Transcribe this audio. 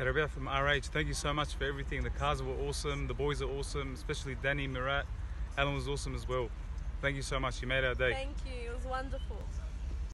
Karabia from RH, thank you so much for everything. The cars were awesome, the boys are awesome, especially Danny Murat. Alan was awesome as well. Thank you so much. You made our day. Thank you. It was wonderful.